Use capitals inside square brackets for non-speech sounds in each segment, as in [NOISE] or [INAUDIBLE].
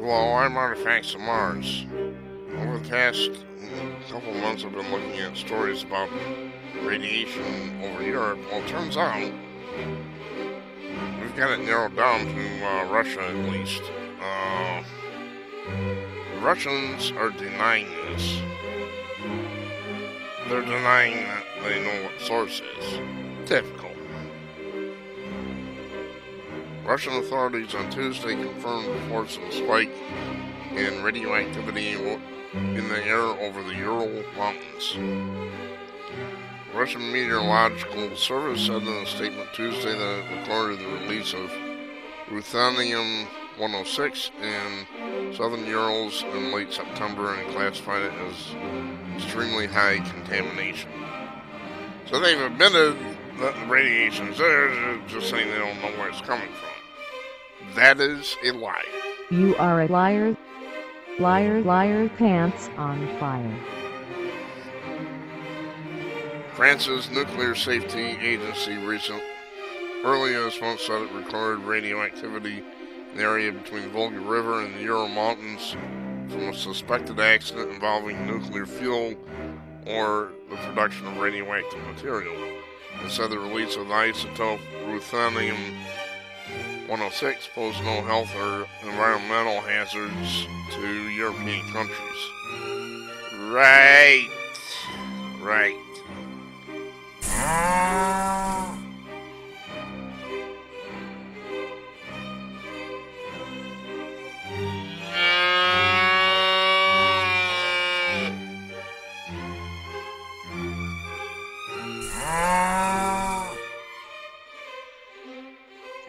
Hello, I'm Artifacts of Mars. Over the past couple months, I've been looking at stories about radiation over Europe. Well, it turns out we've got it narrowed down to uh, Russia at least. Uh, the Russians are denying this. They're denying that they know what source is. Typical. Russian authorities on Tuesday confirmed reports of a spike in radioactivity in the air over the Ural Mountains. Russian Meteorological Service said in a statement Tuesday that it recorded the release of ruthenium 106 in southern Urals in late September and classified it as extremely high contamination. So they've admitted that the radiation is there, just saying they don't know where it's coming from. That is a lie. You are a liar. Liar, liar, pants on fire. France's Nuclear Safety Agency recent early this month said it recorded radioactivity in the area between the Volga River and the Ural Mountains from a suspected accident involving nuclear fuel or the production of radioactive material. It said the release of the isotope ruthenium 106 pose no health or environmental hazards to European countries. Right. Right.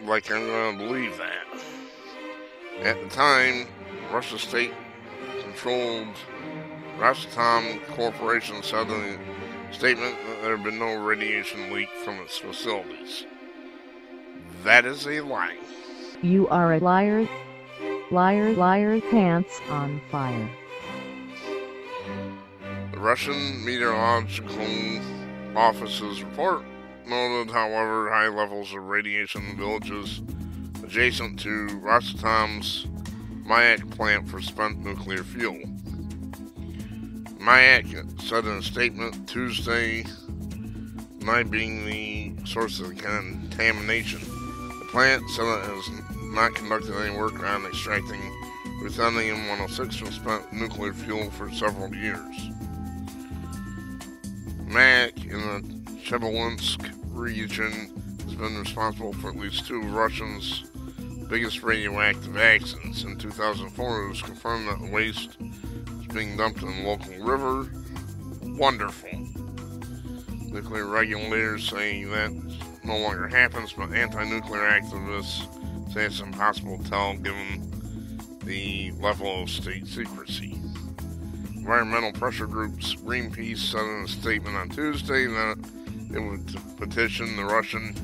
Like I'm going to believe that. At the time, Russia state controlled Rosatom Corporation said in a statement that there had been no radiation leak from its facilities. That is a lie. You are a liar. Liar, liar, pants on fire. The Russian Meteorological Office's report noted, however, high levels of radiation in villages adjacent to Rosatom's Mayak plant for spent nuclear fuel. Mayak said in a statement Tuesday night being the source of the contamination. The plant said it has not conducted any work on extracting ruthenium 106 from spent nuclear fuel for several years. Mayak in the Chelyabinsk region has been responsible for at least two of Russia's biggest radioactive accidents. In 2004, it was confirmed that the waste was being dumped in a local river. Wonderful. Nuclear regulators say that no longer happens, but anti-nuclear activists say it's impossible to tell given the level of state secrecy. Environmental pressure groups Greenpeace said in a statement on Tuesday that it would petition the Russian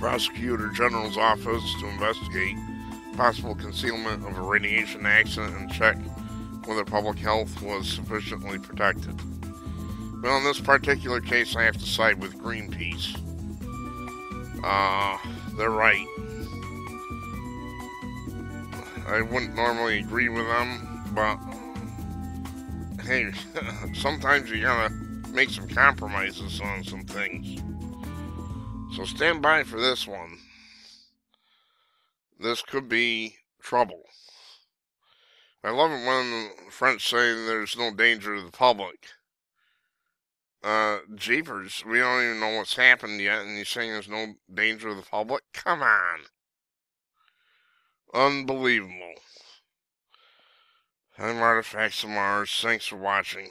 Prosecutor General's office to investigate possible concealment of a radiation accident and check whether public health was sufficiently protected. Well, in this particular case, I have to side with Greenpeace. Uh, they're right. I wouldn't normally agree with them, but hey, [LAUGHS] sometimes you gotta make some compromises on some things. So stand by for this one. This could be trouble. I love it when the French say there's no danger to the public. Uh, jeepers, we don't even know what's happened yet, and you're saying there's no danger to the public? Come on. Unbelievable. I'm Artifacts of Mars. Thanks for watching.